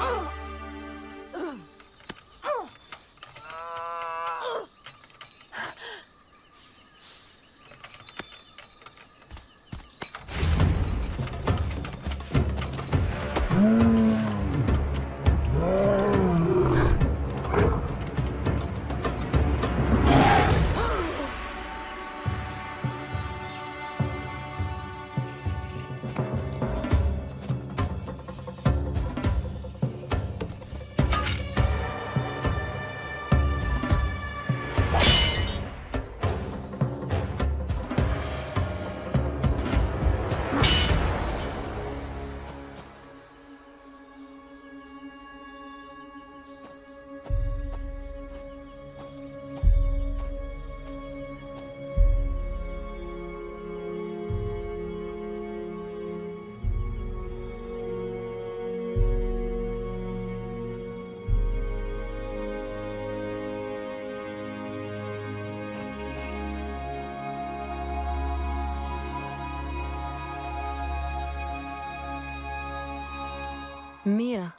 Oh. Mira.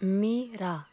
Mira.